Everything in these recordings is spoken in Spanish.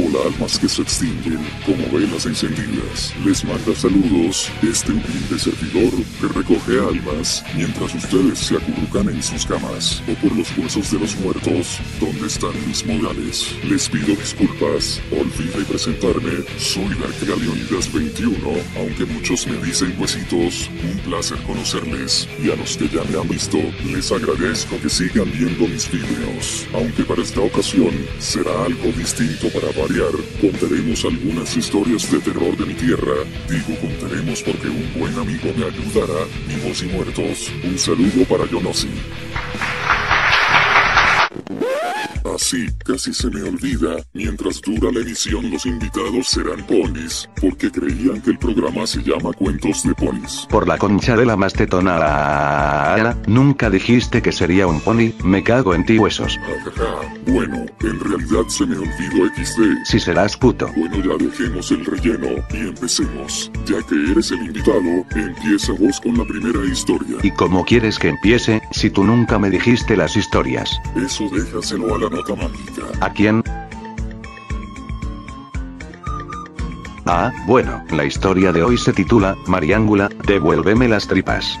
Hola almas que se extinguen como velas encendidas. Les manda saludos este humilde servidor que recoge almas mientras ustedes se acurrucan en sus camas o por los huesos de los muertos donde están mis modales. Les pido disculpas, olvidé presentarme. Soy la Leonidas 21, aunque muchos me dicen huesitos. Un placer conocerles y a los que ya me han visto les agradezco que sigan viendo mis videos. Aunque para esta ocasión será algo distinto para contaremos algunas historias de terror de mi tierra. Digo contaremos porque un buen amigo me ayudará, vivos y muertos. Un saludo para Yonosi. Así, casi se me olvida, mientras dura la emisión los invitados serán ponis, porque creían que el programa se llama Cuentos de Ponis. Por la concha de la mastetona. Nunca dijiste que sería un pony, me cago en ti huesos. Ajaja, bueno, en realidad se me olvidó XD. Si serás puto. Bueno, ya dejemos el relleno y empecemos. Ya que eres el invitado, empieza vos con la primera historia. ¿Y cómo quieres que empiece, si tú nunca me dijiste las historias? Eso déjaselo a la nota ¿A quién? Ah, bueno, la historia de hoy se titula, Mariángula, devuélveme las tripas.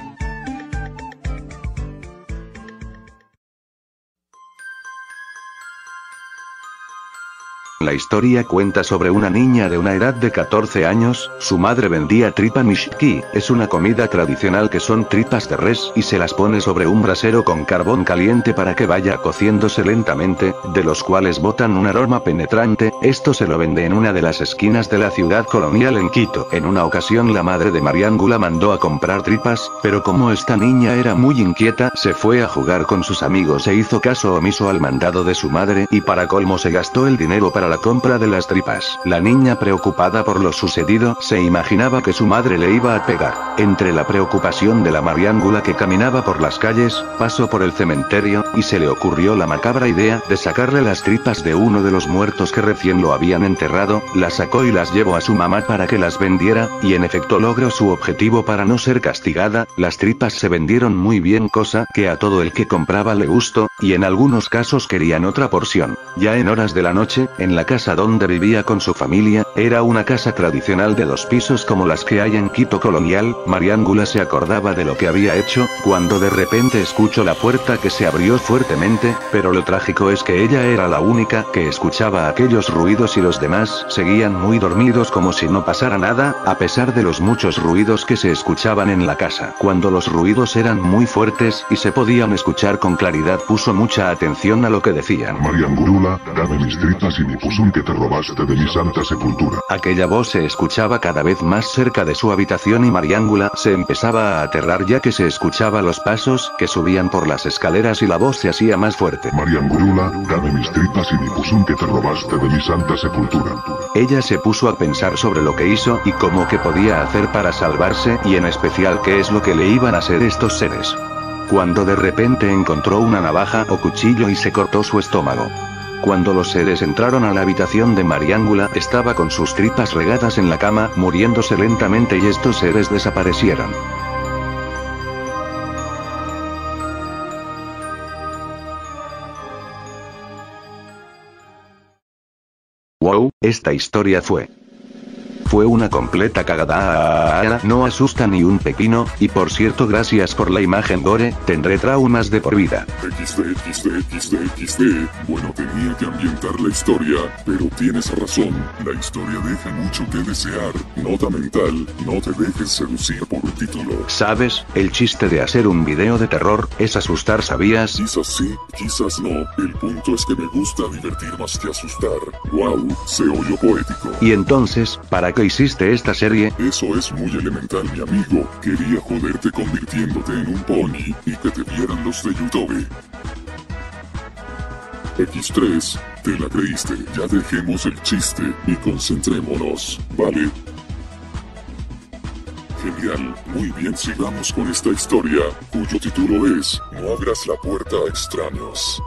La historia cuenta sobre una niña de una edad de 14 años, su madre vendía tripa mishki, es una comida tradicional que son tripas de res y se las pone sobre un brasero con carbón caliente para que vaya cociéndose lentamente, de los cuales botan un aroma penetrante, esto se lo vende en una de las esquinas de la ciudad colonial en Quito. En una ocasión la madre de Mariángula mandó a comprar tripas, pero como esta niña era muy inquieta, se fue a jugar con sus amigos e hizo caso omiso al mandado de su madre y para colmo se gastó el dinero para la compra de las tripas. La niña preocupada por lo sucedido, se imaginaba que su madre le iba a pegar. Entre la preocupación de la mariángula que caminaba por las calles, pasó por el cementerio, y se le ocurrió la macabra idea de sacarle las tripas de uno de los muertos que recién lo habían enterrado, las sacó y las llevó a su mamá para que las vendiera, y en efecto logró su objetivo para no ser castigada, las tripas se vendieron muy bien cosa que a todo el que compraba le gustó, y en algunos casos querían otra porción. Ya en horas de la noche, en la casa donde vivía con su familia, era una casa tradicional de dos pisos como las que hay en Quito Colonial, Mariángula se acordaba de lo que había hecho, cuando de repente escuchó la puerta que se abrió fuertemente, pero lo trágico es que ella era la única que escuchaba aquellos ruidos y los demás seguían muy dormidos como si no pasara nada, a pesar de los muchos ruidos que se escuchaban en la casa. Cuando los ruidos eran muy fuertes y se podían escuchar con claridad puso mucha atención a lo que decían. Mariangurula, dame mis tripas y mi que te robaste de mi santa sepultura. Aquella voz se escuchaba cada vez más cerca de su habitación y Mariángula se empezaba a aterrar ya que se escuchaba los pasos que subían por las escaleras y la voz se hacía más fuerte. Mariangurula, dame mis tripas y mi pusun que te robaste de mi santa sepultura. Ella se puso a pensar sobre lo que hizo y cómo que podía hacer para salvarse y en especial qué es lo que le iban a hacer estos seres. Cuando de repente encontró una navaja o cuchillo y se cortó su estómago. Cuando los seres entraron a la habitación de Mariángula, estaba con sus tripas regadas en la cama, muriéndose lentamente y estos seres desaparecieron. Wow, esta historia fue fue una completa cagada. No asusta ni un pepino, y por cierto gracias por la imagen gore, tendré traumas de por vida. XD, XD, XD, XD. Bueno, tenía que ambientar la historia, pero tienes razón, la historia deja mucho que desear. Nota mental, no te dejes seducir por un título. ¿Sabes? El chiste de hacer un video de terror es asustar, ¿sabías? Quizás sí, quizás no. El punto es que me gusta divertir más que asustar. Wow, se oyó poético. Y entonces, ¿para qué hiciste esta serie? Eso es muy elemental, mi amigo. Quería joderte convirtiéndote en un pony y que te vieran los de YouTube. X3, te la creíste. Ya dejemos el chiste y concentrémonos, ¿vale? Genial, muy bien, sigamos con esta historia, cuyo título es No abras la puerta a extraños.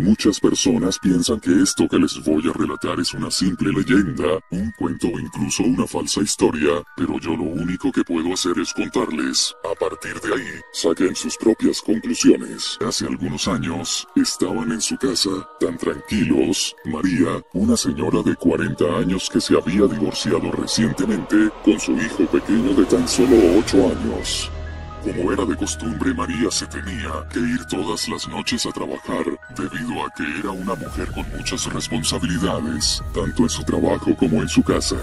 Muchas personas piensan que esto que les voy a relatar es una simple leyenda, un cuento o incluso una falsa historia, pero yo lo único que puedo hacer es contarles. A partir de ahí, saquen sus propias conclusiones. Hace algunos años, estaban en su casa, tan tranquilos, María, una señora de 40 años que se había divorciado recientemente, con su hijo pequeño de tan solo 8 años. Como era de costumbre, María se tenía que ir todas las noches a trabajar, debido a que era una mujer con muchas responsabilidades, tanto en su trabajo como en su casa.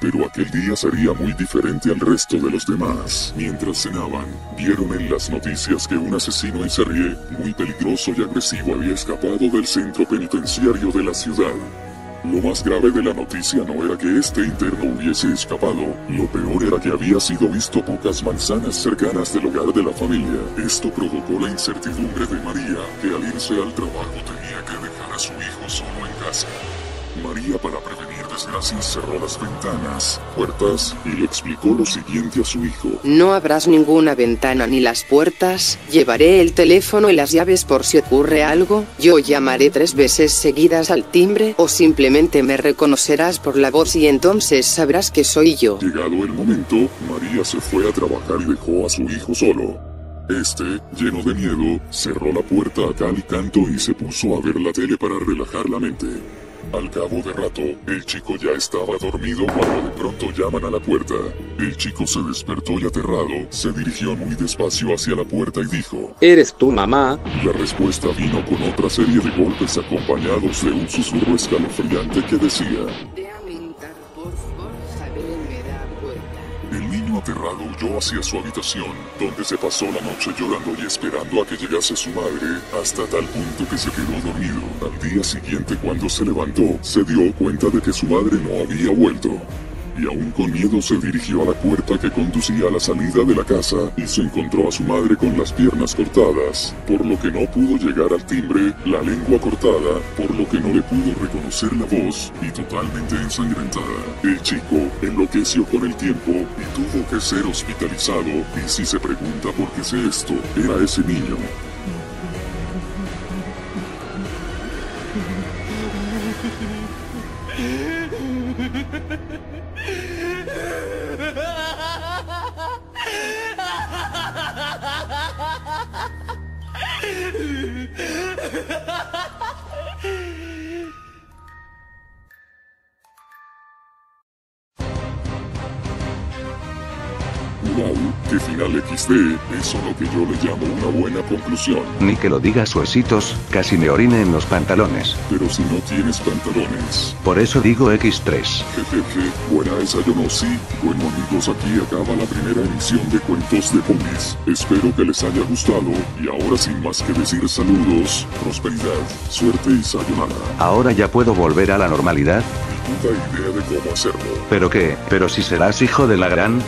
Pero aquel día sería muy diferente al resto de los demás. Mientras cenaban, vieron en las noticias que un asesino en serie, muy peligroso y agresivo, había escapado del centro penitenciario de la ciudad. Lo más grave de la noticia no era que este interno hubiese escapado, lo peor era que había sido visto pocas manzanas cercanas del hogar de la familia. Esto provocó la incertidumbre de María, que al irse al trabajo tenía que dejar a su hijo solo en casa. María para prevenir desgracias cerró las ventanas, puertas y le explicó lo siguiente a su hijo. No abras ninguna ventana ni las puertas, llevaré el teléfono y las llaves por si ocurre algo, yo llamaré tres veces seguidas al timbre o simplemente me reconocerás por la voz y entonces sabrás que soy yo. Llegado el momento, María se fue a trabajar y dejó a su hijo solo. Este, lleno de miedo, cerró la puerta a cal y canto y se puso a ver la tele para relajar la mente. Al cabo de rato, el chico ya estaba dormido cuando de pronto llaman a la puerta. El chico se despertó y aterrado, se dirigió muy despacio hacia la puerta y dijo, ¿Eres tu mamá? La respuesta vino con otra serie de golpes acompañados de un susurro escalofriante que decía, El niño aterrado huyó hacia su habitación, donde se pasó la noche llorando y esperando a que llegase su madre, hasta tal punto que se quedó dormido. Al día siguiente cuando se levantó, se dio cuenta de que su madre no había vuelto. Y aún con miedo se dirigió a la puerta que conducía a la salida de la casa y se encontró a su madre con las piernas cortadas, por lo que no pudo llegar al timbre, la lengua cortada, por lo que no le pudo reconocer la voz y totalmente ensangrentada. El chico enloqueció con el tiempo y tuvo que ser hospitalizado y si se pregunta por qué sé esto, era ese niño. Ha ha ha! Wow, qué final XD, eso lo que yo le llamo una buena conclusión. Ni que lo digas huesitos, casi me orine en los pantalones. Pero si no tienes pantalones. Por eso digo X3. Jejeje, buena esa yo no sí. Bueno amigos, aquí acaba la primera emisión de Cuentos de Polis. Espero que les haya gustado y ahora sin más que decir saludos, prosperidad, suerte y sayonara. Ahora ya puedo volver a la normalidad. Ni puta idea de cómo hacerlo. ¿Pero qué? ¿Pero si serás hijo de la gran?